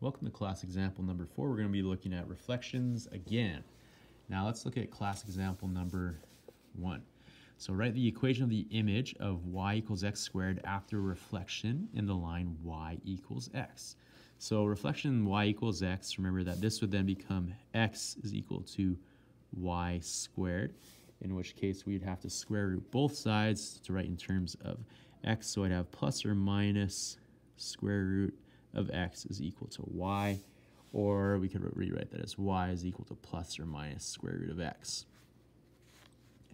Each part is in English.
Welcome to class example number four. We're going to be looking at reflections again. Now let's look at class example number one. So write the equation of the image of y equals x squared after reflection in the line y equals x. So reflection y equals x, remember that this would then become x is equal to y squared, in which case we'd have to square root both sides to write in terms of x. So I'd have plus or minus square root of x is equal to y, or we could rewrite that as y is equal to plus or minus square root of x.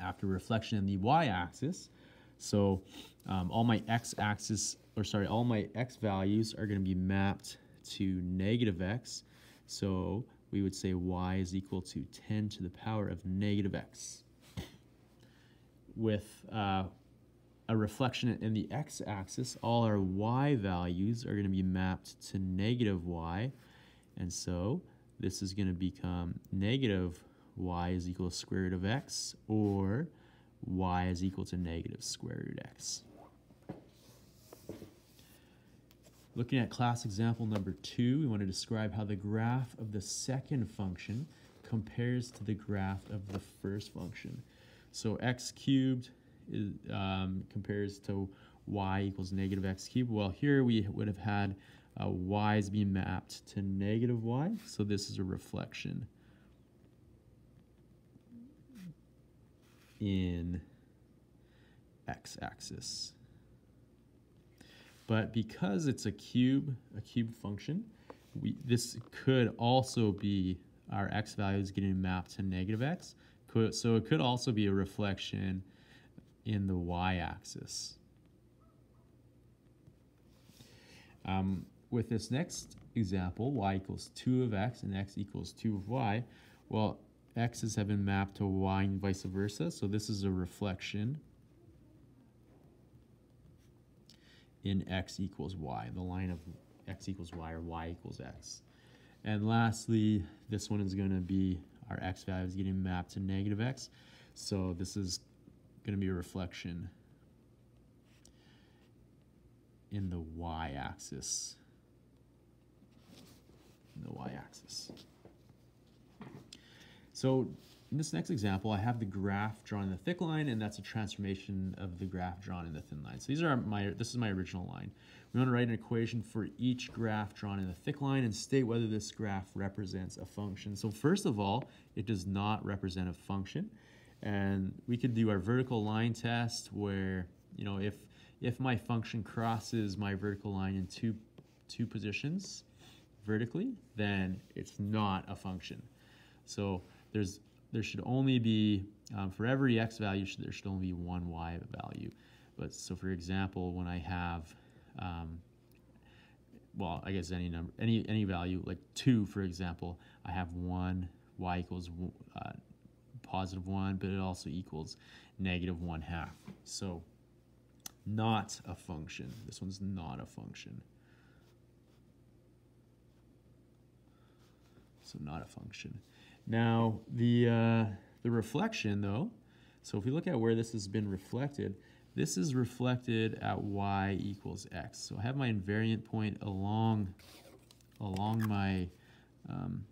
After reflection in the y-axis, so um, all my x-axis, or sorry, all my x values are going to be mapped to negative x. So we would say y is equal to 10 to the power of negative x. With uh, a reflection in the x-axis, all our y values are going to be mapped to negative y. And so this is going to become negative y is equal to square root of x, or y is equal to negative square root x. Looking at class example number two, we want to describe how the graph of the second function compares to the graph of the first function. So x cubed is, um, compares to y equals negative x cubed. Well, here we would have had uh, y is being mapped to negative y, so this is a reflection in x-axis. But because it's a cube, a cube function, we, this could also be our x values getting mapped to negative x. Could, so it could also be a reflection in the y-axis. Um, with this next example, y equals 2 of x and x equals 2 of y, well, x's have been mapped to y and vice versa, so this is a reflection in x equals y, the line of x equals y or y equals x. And lastly, this one is going to be our x value is getting mapped to negative x. So this is going to be a reflection in the y-axis. In the y-axis. So in this next example, I have the graph drawn in the thick line, and that's a transformation of the graph drawn in the thin line. So these are my, this is my original line. We want to write an equation for each graph drawn in the thick line and state whether this graph represents a function. So first of all, it does not represent a function. And we could do our vertical line test where, you know, if, if my function crosses my vertical line in two, two positions vertically, then it's not a function. So there's there should only be, um, for every x value, there should only be one y value. But so for example, when I have, um, well, I guess any number, any, any value, like two, for example, I have one, y equals uh, positive one, but it also equals negative one half. So not a function. This one's not a function. So not a function. Now, the, uh, the reflection, though, so if we look at where this has been reflected, this is reflected at y equals x. So I have my invariant point along, along my, um,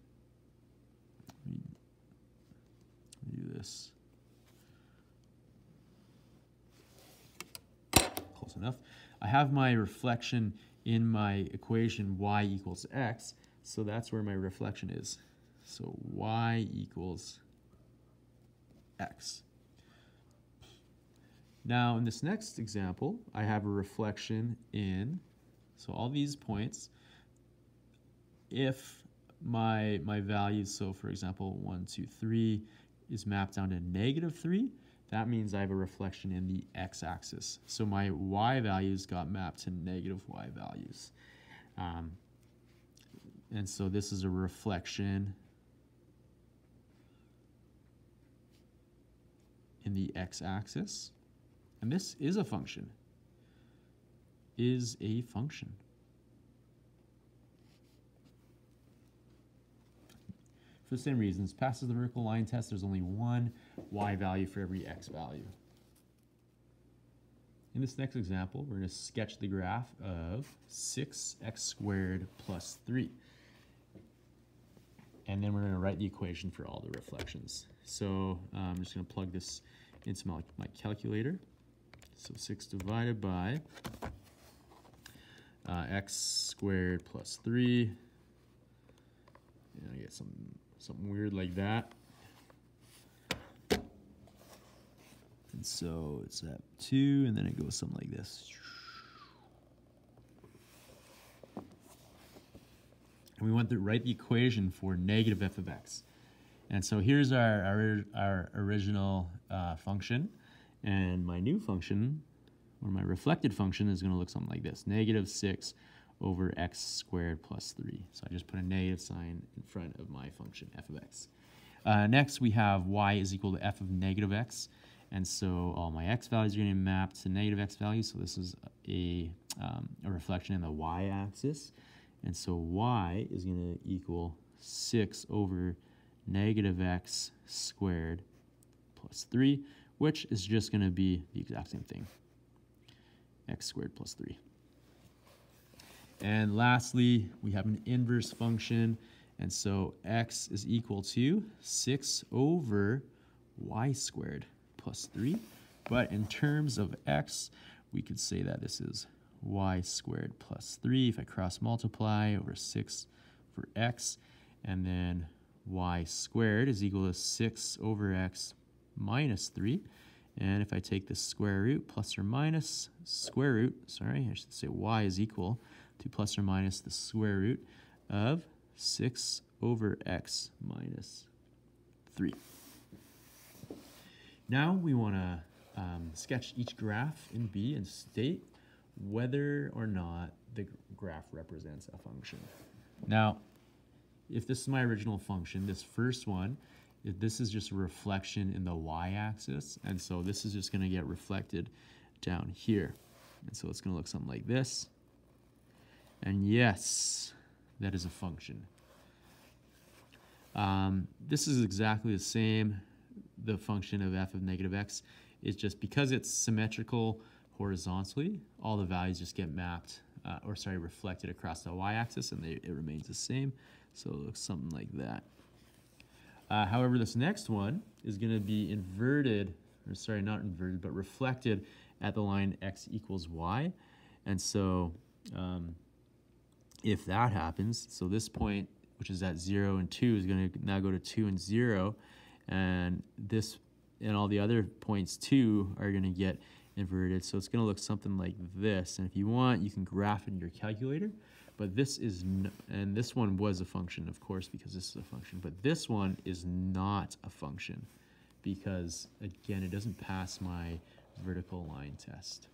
do this. Close enough. I have my reflection in my equation y equals x, so that's where my reflection is. So y equals x. Now in this next example, I have a reflection in, so all these points, if my, my values, so for example, 1, 2, 3 is mapped down to negative 3, that means I have a reflection in the x-axis. So my y values got mapped to negative y values. Um, and so this is a reflection in the x-axis. And this is a function. Is a function. For the same reasons, passes the vertical line test, there's only one y value for every x value. In this next example, we're going to sketch the graph of 6x squared plus 3. and then we're going to write the equation for all the reflections. So uh, I'm just going to plug this into my, my calculator. So 6 divided by uh, x squared plus 3. And I get some, something weird like that. And so it's at 2, and then it goes something like this. And we want to write the equation for negative f of x. And so here's our, our, our original uh, function. And my new function, or my reflected function, is going to look something like this. Negative 6 over x squared plus 3. So I just put a negative sign in front of my function, f of x. Uh, next, we have y is equal to f of negative x. And so all my x values are going to map to negative x values. So this is a, um, a reflection in the y-axis. And so y is going to equal 6 over negative x squared plus 3, which is just going to be the exact same thing, x squared plus 3. And lastly, we have an inverse function, and so x is equal to 6 over y squared plus 3. But in terms of x, we could say that this is y squared plus 3 if I cross multiply over 6 for x. And then y squared is equal to 6 over x minus 3. And if I take the square root plus or minus square root, sorry, I should say y is equal to plus or minus the square root of 6 over x minus 3. Now we want to um, sketch each graph in B and state whether or not the graph represents a function. Now, if this is my original function, this first one, this is just a reflection in the y-axis, and so this is just going to get reflected down here. And so it's going to look something like this. And yes, that is a function. Um, this is exactly the same, the function of f of negative x. It's just because it's symmetrical horizontally, all the values just get mapped, uh, or sorry, reflected across the y-axis, and they, it remains the same. So it looks something like that. Uh, however, this next one is going to be inverted, or sorry, not inverted, but reflected at the line x equals y. And so um, if that happens, so this point, which is at 0 and 2, is going to now go to 2 and 0. And this and all the other points, too, are going to get inverted. So it's going to look something like this. And if you want, you can graph it in your calculator. But this is, and this one was a function, of course, because this is a function. But this one is not a function because, again, it doesn't pass my vertical line test.